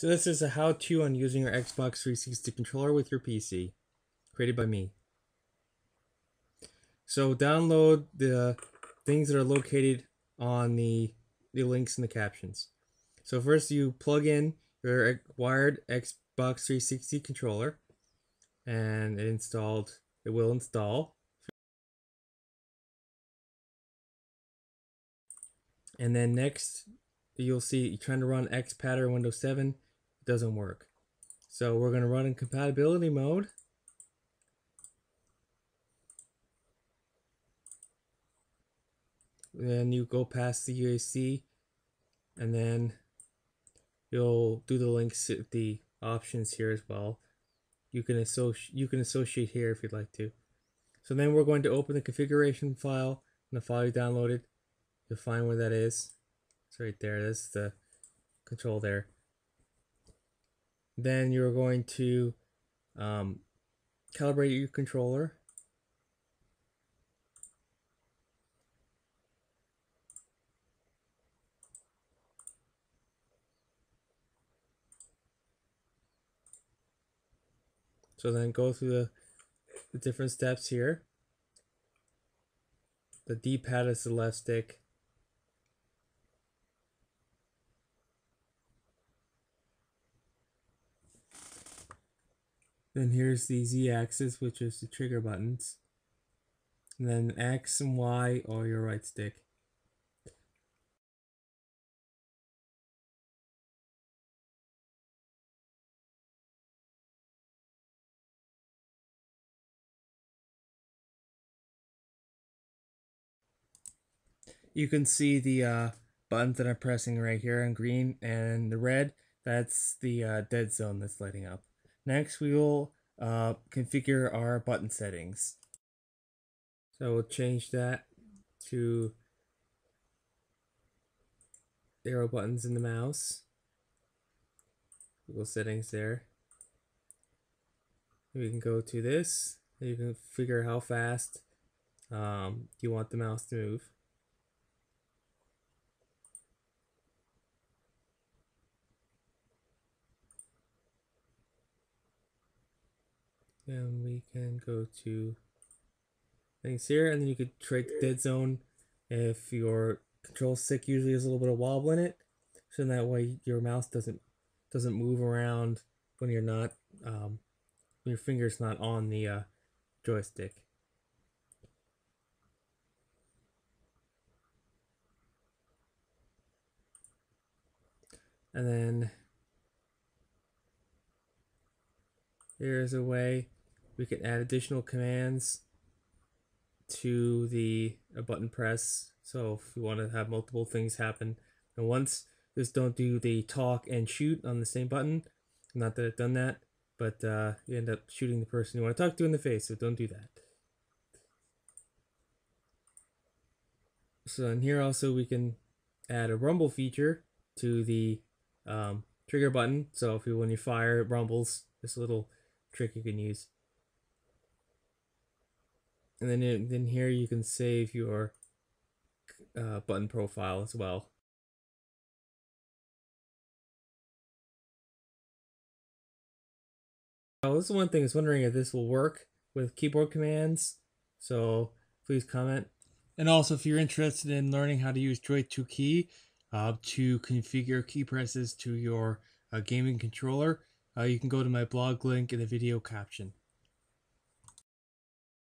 So this is a how-to on using your Xbox 360 controller with your PC, created by me. So download the things that are located on the, the links in the captions. So first you plug in your wired Xbox 360 controller and it installed, it will install. And then next you'll see you're trying to run Xpadder Windows 7 doesn't work. So we're going to run in compatibility mode. Then you go past the UAC and then you'll do the links the options here as well. You can associate you can associate here if you'd like to. So then we're going to open the configuration file and the file you downloaded. You'll find where that is. It's right there. That's the control there then you're going to um, calibrate your controller. So then go through the, the different steps here. The D-pad is the left stick. Then here's the z-axis, which is the trigger buttons. And then X and Y are your right stick. You can see the uh, buttons that I'm pressing right here in green and the red. That's the uh, dead zone that's lighting up. Next, we will uh, configure our button settings. So we'll change that to arrow buttons in the mouse. Google settings there. We can go to this. You can figure how fast um, you want the mouse to move. Then we can go to things here, and then you could trade the dead zone if your control stick usually has a little bit of wobble in it, so that way your mouse doesn't doesn't move around when you're not um, when your finger's not on the uh, joystick. And then here's a way we can add additional commands to the button press. So if we want to have multiple things happen at once, just don't do the talk and shoot on the same button. Not that I've done that, but uh, you end up shooting the person you want to talk to in the face, so don't do that. So in here also we can add a rumble feature to the um, trigger button. So if you when you fire, it rumbles. This little trick you can use and then then here you can save your uh, button profile as well. Oh, this is one thing I was wondering if this will work with keyboard commands. So please comment. And also, if you're interested in learning how to use Joy2Key uh, to configure key presses to your uh, gaming controller, uh, you can go to my blog link in the video caption.